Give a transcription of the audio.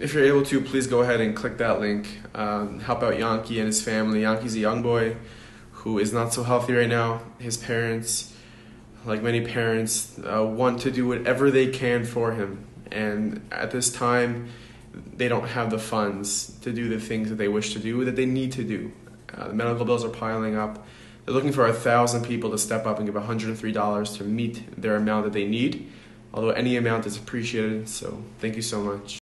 if you're able to, please go ahead and click that link. Um, help out Yankee and his family. Yankee's a young boy who is not so healthy right now. His parents, like many parents, uh, want to do whatever they can for him. And at this time, they don't have the funds to do the things that they wish to do, that they need to do. Uh, the medical bills are piling up. They're looking for a thousand people to step up and give $103 to meet their amount that they need. Although any amount is appreciated, so thank you so much.